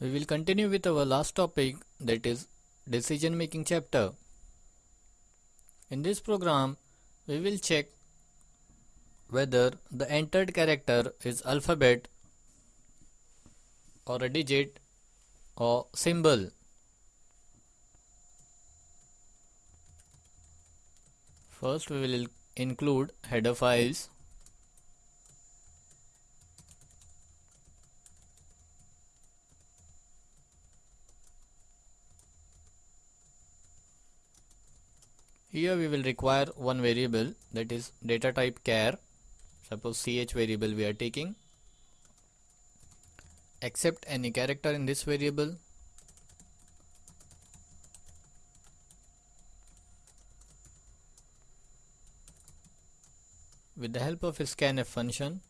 We will continue with our last topic that is decision making chapter. In this program we will check whether the entered character is alphabet or a digit or symbol. First we will include header files Here we will require one variable that is data type char. Suppose ch variable we are taking. Accept any character in this variable. With the help of scanf function,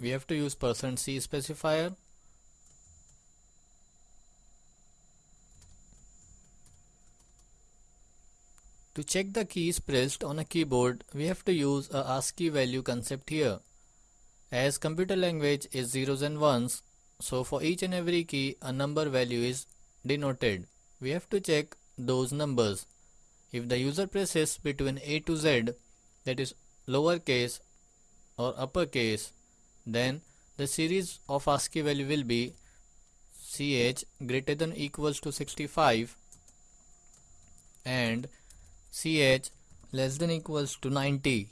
we have to use %c specifier To check the keys pressed on a keyboard, we have to use a ASCII value concept here. As computer language is zeros and ones, so for each and every key a number value is denoted. We have to check those numbers. If the user presses between A to Z, that is lowercase or uppercase, then the series of ASCII value will be CH greater than equals to 65 and ch less than equals to 90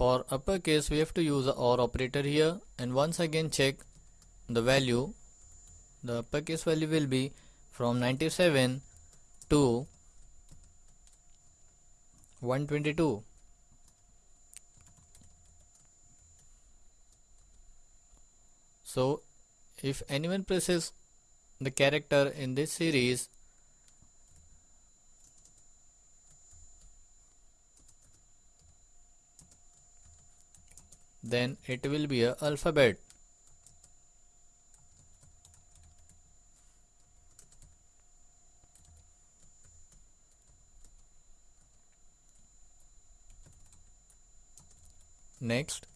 for uppercase we have to use the OR operator here. And once again check the value. The uppercase value will be from 97 to 122 so if anyone presses the character in this series. Then it will be a alphabet. Next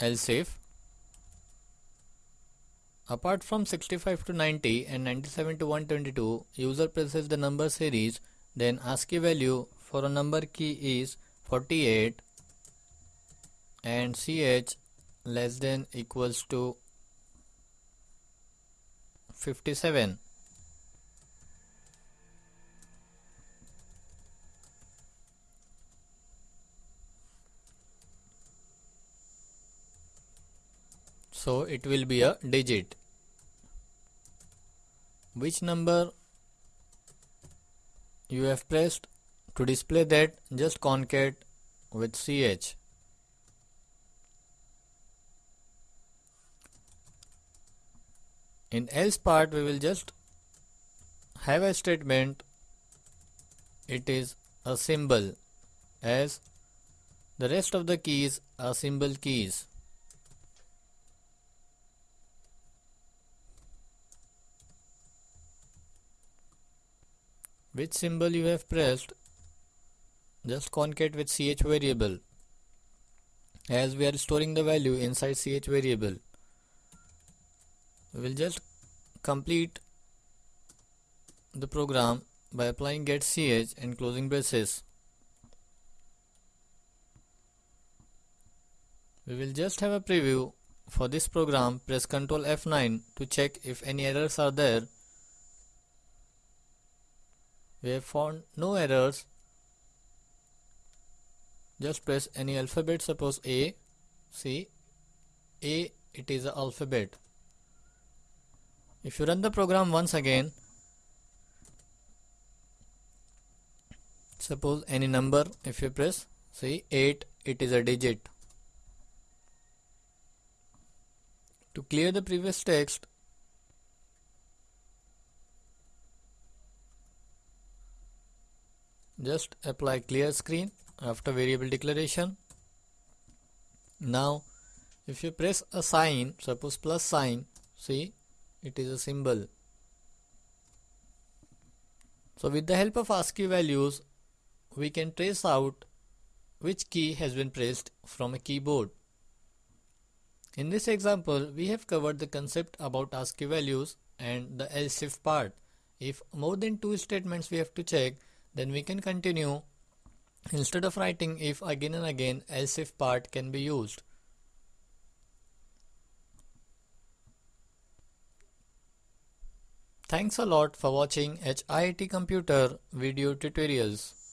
else if Apart from 65 to 90 and 97 to 122, user presses the number series, then ASCII value for a number key is 48 and CH less than equals to 57. So it will be a digit. Which number you have pressed to display that? Just concat with ch in else part we will just have a statement. It is a symbol as the rest of the keys are symbol keys which symbol you have pressed? Just concat with ch variable. As we are storing the value inside ch variable. We will just complete the program by applying getch and closing braces. We will just have a preview for this program. Press ctrl F9 to check if any errors are there we have found no errors. Just press any alphabet. Suppose A see A it is an alphabet. If you run the program once again suppose any number if you press see 8 it is a digit. To clear the previous text just apply clear screen after variable declaration. Now if you press a sign suppose plus sign see it is a symbol. So with the help of ASCII values we can trace out which key has been pressed from a keyboard. In this example, we have covered the concept about ASCII values and the else if part. If more than two statements we have to check, then we can continue. Instead of writing if again and again, else if part can be used. Thanks a lot for watching HIT Computer video tutorials.